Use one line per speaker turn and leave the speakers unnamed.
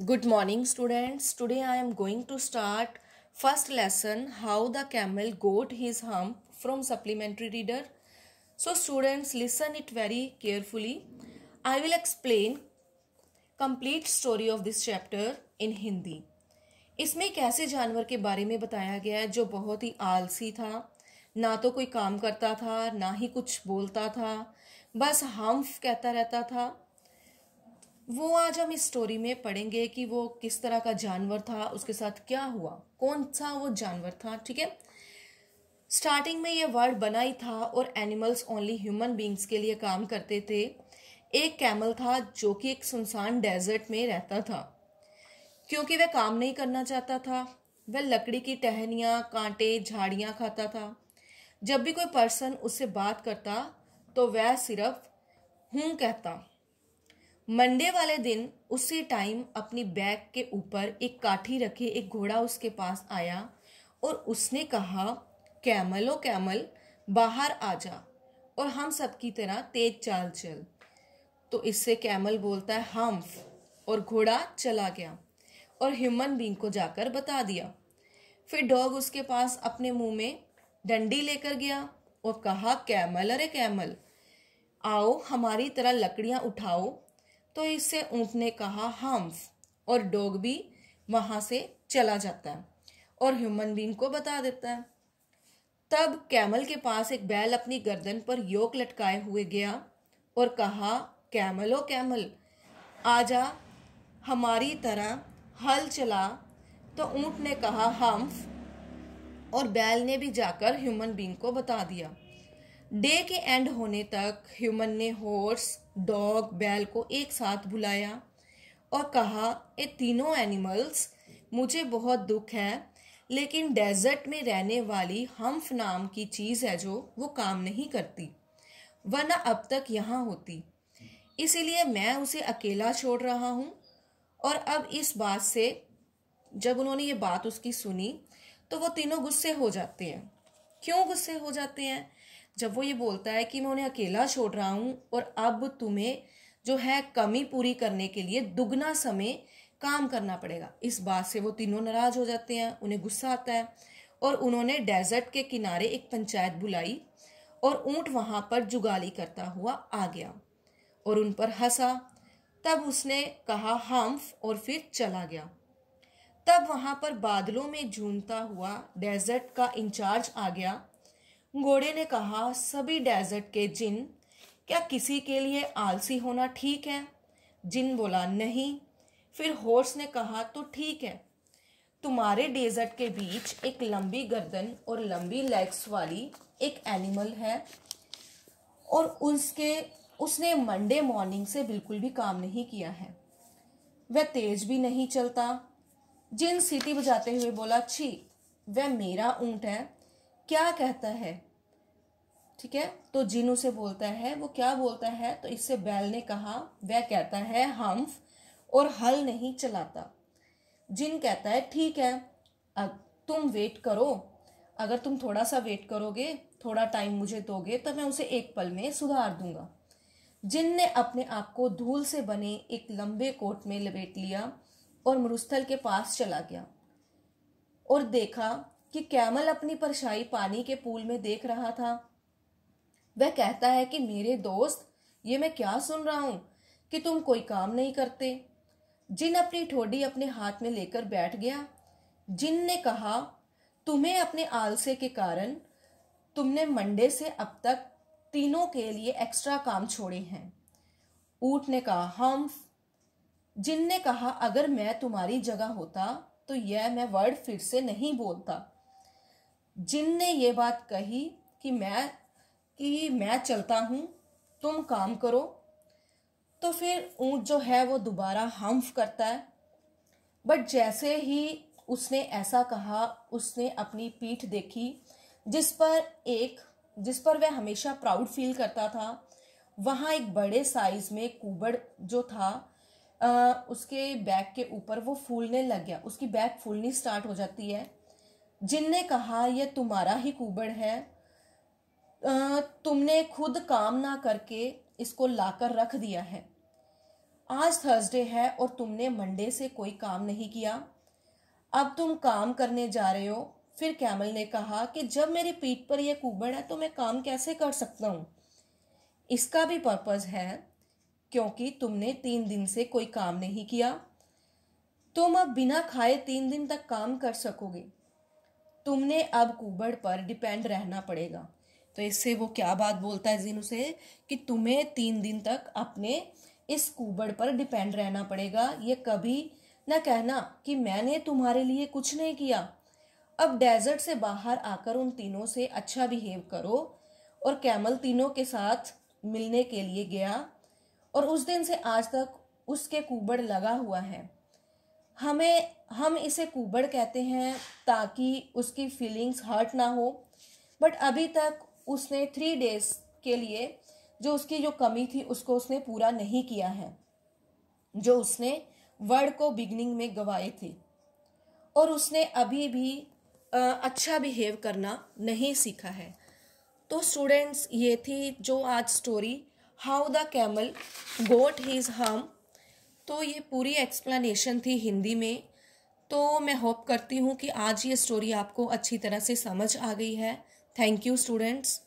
Good morning students today I am going to start first lesson how the camel got his hump from supplementary reader so students listen it very carefully I will explain complete story of this chapter in Hindi इसमें एक ऐसे जानवर के बारे में बताया गया है जो बहुत ही आलसी था। ना तो कोई काम करता था, ना ही कुछ बोलता था। बस हम्फ कहता रहता था। वो आज हम इस स्टोरी में पढ़ेंगे कि वो किस तरह का जानवर था, उसके साथ क्या हुआ, कौन सा वो जानवर था, ठीक है? स्टार्टिंग में ये वर्ड बना ही था और एनिमल्स ओनली ह्यूमन बींग्स के लिए काम करते थे। एक कैमल था जो कि एक सुनसान डेजर्ट में रहता था। क्योंकि वह काम नहीं करना चाहता था, वह लकड़ी की टहनियाँ, कांटे, झाड़ियाँ खाता था। जब भी कोई पर्सन उससे बात करता तो वह सिर्फ़ हूँ कहता। मंडे वाले दिन उसी टाइम अपनी बैग के ऊपर एक काठी रखे, एक घोड़ा उसके पास आया और उसने कहा, कैमल, ओ कैमल, बाहर आ जा और हम सबकी तरह तेज चाल चल। तो इससे कैमल बोलता है, हम्फ, और घोड़ा चला गया और ह्यूमन बींग को जाकर बता दिया। फिर डॉग उसके पास अपने मुँह में डंडी लेकर गया और कहा, कैमल, अरे कैमल, आओ, हमारी तरह लकड़ियाँ उठाओ तो इससे ऊँट ने कहा हम्फ और डॉग भी वहाँ से चला जाता है और ह्यूमन बींग को बता देता है। तब कैमल के पास एक बैल अपनी गर्दन पर योक लटकाए हुए गया और कहा, कैमल ओ कैमल, आजा, हमारी तरह हल चला। तो ऊँट ने कहा हम्फ और बैल ने भी जाकर ह्यूमन बींग को बता दिया। डे के एंड होने तक ह्यूमन ने हॉर्स, डॉग, बैल को एक साथ बुलाया और कहा, ये तीनों एनिमल्स मुझे बहुत दुख है, लेकिन डेजर्ट में रहने वाली हम्फ नाम की चीज़ है जो वो काम नहीं करती, वरना अब तक यहाँ होती। इसीलिए मैं उसे अकेला छोड़ रहा हूँ। और अब इस बात से, जब उन्होंने ये बात उसकी सुनी तो वो तीनों गुस्से हो जाते हैं। क्यों गुस्से हो जाते हैं? जब वो ये बोलता है कि मैं उन्हें अकेला छोड़ रहा हूँ और अब तुम्हें जो है कमी पूरी करने के लिए दुगना समय काम करना पड़ेगा। इस बात से वो तीनों नाराज़ हो जाते हैं, उन्हें गुस्सा आता है और उन्होंने डेजर्ट के किनारे एक पंचायत बुलाई और ऊँट वहाँ पर जुगाली करता हुआ आ गया और उन पर हंसा। तब उसने कहा, हम्फ, और फिर चला गया। तब वहाँ पर बादलों में झूमता हुआ डेजर्ट का इंचार्ज आ गया घोड़े ने कहा, सभी डेजर्ट के जिन, क्या किसी के लिए आलसी होना ठीक है? जिन बोला, नहीं। फिर हॉर्स ने कहा तो ठीक है। तुम्हारे डेजर्ट के बीच एक लंबी गर्दन और लंबी लेग्स वाली एक एनिमल है और उसके, उसने मंडे मॉर्निंग से बिल्कुल भी काम नहीं किया है। वह तेज भी नहीं चलता। जिन सीटी बजाते हुए बोला, छी, वह मेरा ऊँट है। क्या कहता है? ठीक है? तो जिन उसे बोलता है, वो क्या बोलता है? तो इससे बैल ने कहा, वह कहता है, हम्फ और हल नहीं चलाता। जिन कहता है, ठीक है, अब तुम वेट करो। अगर तुम थोड़ा सा वेट करोगे, थोड़ा टाइम मुझे दोगे तो मैं उसे एक पल में सुधार दूँगा। जिन ने अपने आप को धूल से बने एक लंबे कोट में लपेट लिया और मरुस्थल के पास चला गया और देखा कि कैमल अपनी परछाई पानी के पूल में देख रहा था। वह कहता है कि, मेरे दोस्त, ये मैं क्या सुन रहा हूँ कि तुम कोई काम नहीं करते। जिन अपनी ठोडी अपने हाथ में लेकर बैठ गया जिन ने कहा, तुम्हें अपने आलसे के कारण तुमने मंडे से अब तक तीनों के लिए एक्स्ट्रा काम छोड़े हैं। ऊट ने कहा, हम जिन ने कहा, अगर मैं तुम्हारी जगह होता तो यह मैं वर्ड फिर से नहीं बोलता। जिन ने यह बात कही कि मैं कि मैं चलता हूँ तुम काम करो तो फिर ऊँट जो है वो दोबारा हम्फ करता है। बट जैसे ही उसने ऐसा कहा उसने अपनी पीठ देखी जिस पर एक जिस पर वह हमेशा प्राउड फील करता था वहाँ एक बड़े साइज़ में कुबड़ जो था आ, उसके बैग के ऊपर वो फूलने लग गया। उसकी बैग फूलनी स्टार्ट हो जाती है। जिनने कहा यह तुम्हारा ही कुबड़ है। तुमने खुद काम ना करके इसको लाकर रख दिया है। आज थर्सडे है और तुमने मंडे से कोई काम नहीं किया। अब तुम काम करने जा रहे हो। फिर कैमल ने कहा कि, जब मेरी पीठ पर यह कुबड़ है तो मैं काम कैसे कर सकता हूँ? इसका भी पर्पज़ है, क्योंकि तुमने तीन दिन से कोई काम नहीं किया। तुम अब बिना खाए तीन दिन तक काम कर सकोगे। तुमने अब कुबड़ पर डिपेंड रहना पड़ेगा। तो इससे वो क्या बात बोलता है जिन उसे? कि तुम्हें तीन दिन तक अपने इस कुबड़ पर डिपेंड रहना पड़ेगा। ये कभी न कहना कि मैंने तुम्हारे लिए कुछ नहीं किया। अब डेजर्ट से बाहर आकर उन तीनों से अच्छा बिहेव करो और कैमल तीनों के साथ मिलने के लिए गया। और उस दिन से आज तक उसके कुबड़ लगा हुआ है। हमें, हम इसे कुबड़ कहते हैं ताकि उसकी फीलिंग्स हर्ट ना हो। बट अभी तक उसने थ्री डेज़ के लिए जो उसकी जो कमी थी, उसको उसने पूरा नहीं किया है, जो उसने वर्ड को बिगनिंग में गवाए थे। और उसने अभी भी अच्छा बिहेव करना नहीं सीखा है। तो स्टूडेंट्स ये थी जो आज story how the camel got his hump तो ये पूरी एक्सप्लेनेशन थी हिंदी में। तो मैं होप करती हूँ कि आज ये स्टोरी आपको अच्छी तरह से समझ आ गई है। Thank you students